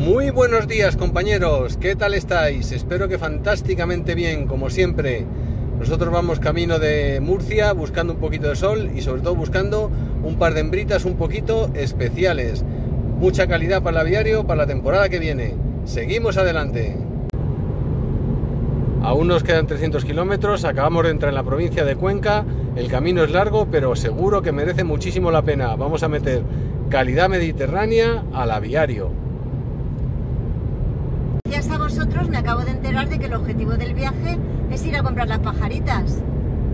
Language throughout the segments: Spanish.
Muy buenos días compañeros, ¿qué tal estáis? Espero que fantásticamente bien, como siempre. Nosotros vamos camino de Murcia buscando un poquito de sol y sobre todo buscando un par de hembritas un poquito especiales. Mucha calidad para el aviario para la temporada que viene. Seguimos adelante. Aún nos quedan 300 kilómetros, acabamos de entrar en la provincia de Cuenca, el camino es largo pero seguro que merece muchísimo la pena. Vamos a meter calidad mediterránea al aviario. Vosotros me acabo de enterar de que el objetivo del viaje es ir a comprar las pajaritas.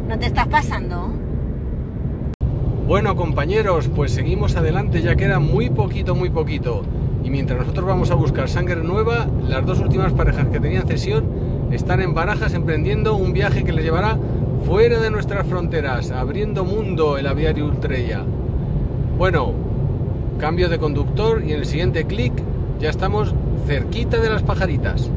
¿No te estás pasando? Bueno compañeros, pues seguimos adelante, ya queda muy poquito, muy poquito. Y mientras nosotros vamos a buscar sangre nueva, las dos últimas parejas que tenían cesión están en barajas emprendiendo un viaje que les llevará fuera de nuestras fronteras, abriendo mundo el aviario Ultrella. Bueno, cambio de conductor y en el siguiente clic ya estamos cerquita de las pajaritas.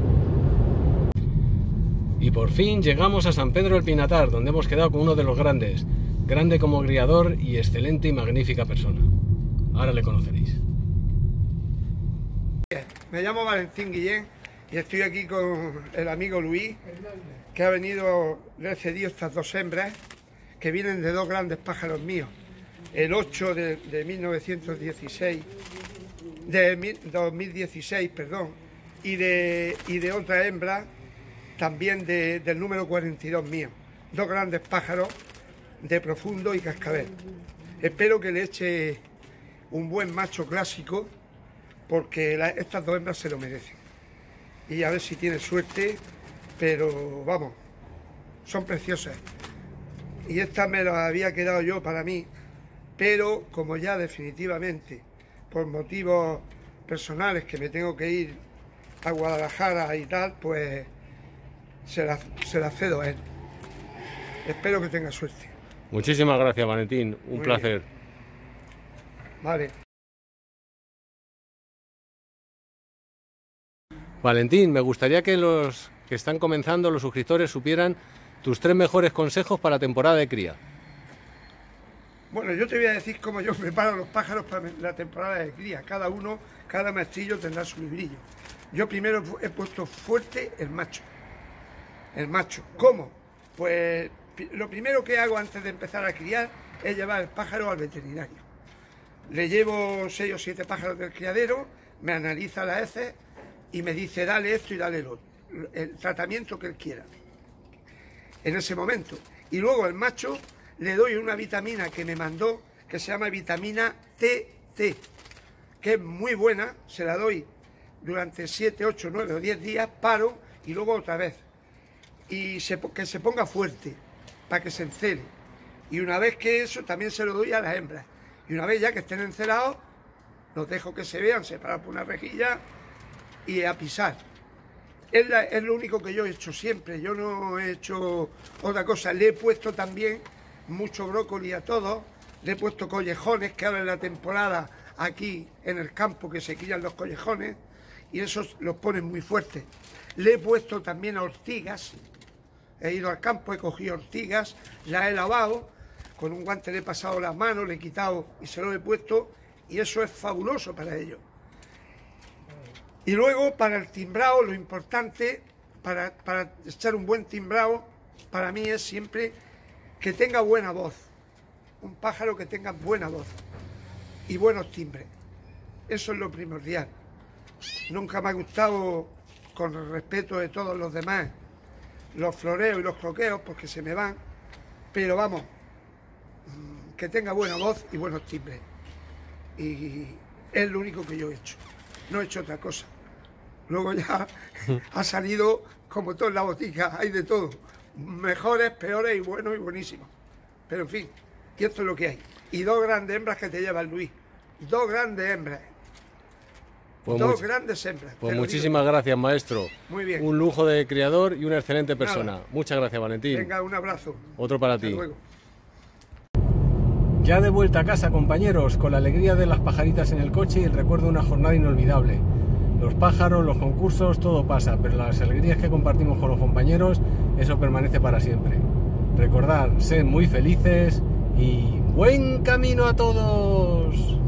Y por fin llegamos a San Pedro del Pinatar, donde hemos quedado con uno de los grandes, grande como criador y excelente y magnífica persona. Ahora le conoceréis. Me llamo Valentín Guillén y estoy aquí con el amigo Luis, que ha venido, le he cedido estas dos hembras, que vienen de dos grandes pájaros míos. El 8 de, de 1916 de 2016, perdón, y de, y de otra hembra también del número 42 mío. Dos grandes pájaros de profundo y cascabel. Espero que le eche un buen macho clásico porque estas dos hembras se lo merecen. Y a ver si tiene suerte, pero vamos, son preciosas. Y esta me la había quedado yo para mí, pero como ya definitivamente por motivos personales que me tengo que ir a Guadalajara y tal, pues se la, cedo a él. Espero que tenga suerte. Muchísimas gracias, Valentín. Un placer. Vale. Valentín, me gustaría que los que están comenzando, los suscriptores, supieran tus tres mejores consejos para la temporada de cría. Bueno, yo te voy a decir cómo yo preparo los pájaros para la temporada de cría. Cada uno, cada maestrillo tendrá su librillo. Yo primero he puesto fuerte el macho. El macho. ¿Cómo? Pues lo primero que hago antes de empezar a criar es llevar el pájaro al veterinario. Le llevo seis o siete pájaros del criadero, me analiza la heces y me dice dale esto y dale lo el tratamiento que él quiera. En ese momento. Y luego el macho le doy una vitamina que me mandó, que se llama vitamina TT, que es muy buena, se la doy durante 7, 8, 9 o 10 días, paro y luego otra vez. Y que se ponga fuerte, para que se encele. Y una vez que eso, también se lo doy a las hembras. Y una vez ya que estén encelados, los dejo que se vean, separar por una rejilla y a pisar. Es, lo único que yo he hecho siempre, yo no he hecho otra cosa. Le he puesto también mucho brócoli a todos. Le he puesto collejones, que ahora en la temporada aquí en el campo que se crían los collejones, y esos los ponen muy fuertes. Le he puesto también ortigas. He ido al campo, he cogido ortigas, las he lavado, con un guante le he pasado las manos, le he quitado y se lo he puesto, y eso es fabuloso para ellos. Y luego para el timbrado, lo importante, para, para echar un buen timbrado, para mí es siempre que tenga buena voz, un pájaro que tenga buena voz y buenos timbres. Eso es lo primordial. Nunca me ha gustado, con el respeto de todos los demás, los floreos y los croqueos porque se me van, pero vamos, mm, que tenga buena voz y buenos timbres. Y es lo único que yo he hecho. No he hecho otra cosa. Luego ya ha salido como todo en la botica, hay de todo mejores, peores y buenos y buenísimos. Pero en fin, y esto es lo que hay. Y dos grandes hembras que te lleva Luis. Dos grandes hembras. Pues dos grandes hembras. Pues muchísimas gracias, maestro. Muy bien. Un lujo de criador y una excelente persona. Muchas gracias, Valentín. Venga, un abrazo. Otro para ti. Ya de vuelta a casa, compañeros, con la alegría de las pajaritas en el coche y el recuerdo de una jornada inolvidable. Los pájaros, los concursos, todo pasa, pero las alegrías que compartimos con los compañeros, eso permanece para siempre. Recordad, sed muy felices y buen camino a todos.